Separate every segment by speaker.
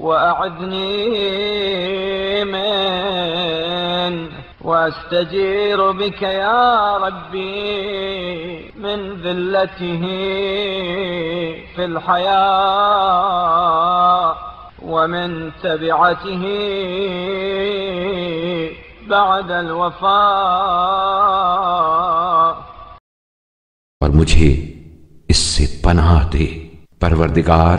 Speaker 1: وأعذني من واستجير بك يا ربي من ذلته في الحياة ومن تبعته بعد الوفاة
Speaker 2: और मुझे इससे पनाह दे परवरदिगार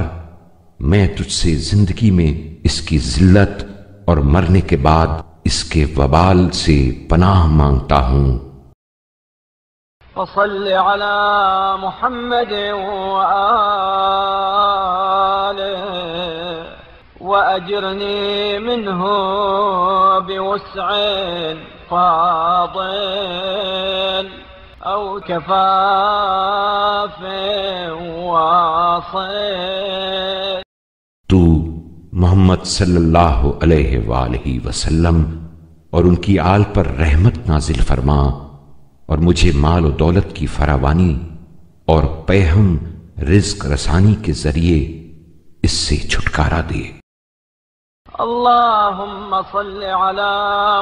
Speaker 2: میں تجھ سے زندگی میں اس کی ذلت اور مرنے کے بعد اس کے وبال سے پناہ مانگتا ہوں۔
Speaker 1: فصل على محمد وآله وأجرني منه بوسع فاضل أو كفاف واصل۔
Speaker 2: تو محمد صلی اللہ علیہ وآلہ وسلم اور ان کی آل پر رحمت نازل فرما اور مجھے مال و دولت کی فراوانی اور پیہم رزق رسانی کے ذریعے اس سے چھٹکارا دے
Speaker 1: اللہم صل علی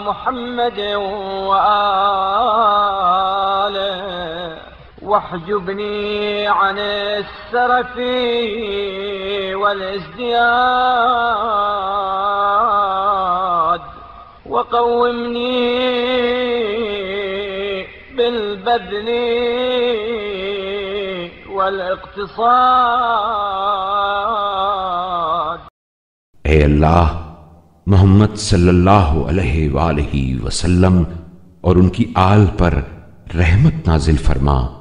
Speaker 1: محمد و آل واحجبني عن السرف والازدياد وقومني بالبذل والاقتصاد.
Speaker 2: اي الله محمد صلى الله عليه وآله وسلم اور ان کی آل پر رحمت نازل فرما۔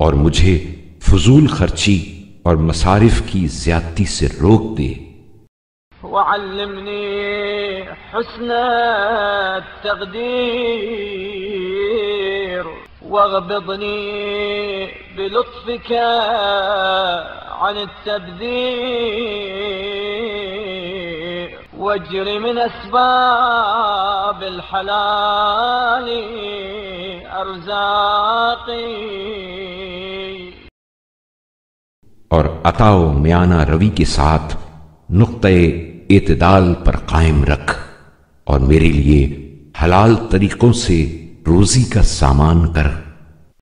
Speaker 2: और मुझे फजूल खर्ची और मसारिफ की ज्यादती से रोक दे
Speaker 1: وعلمني حسن التقدير واغبضني بلطفك عن التبذير واجر من اسباب الحلال ارزاقي
Speaker 2: اور عطا و میانہ روی کے ساتھ نقطۂ اعتدال پر قائم رکھ اور میرے لیے حلال طریقوں سے روزی کا سامان کر۔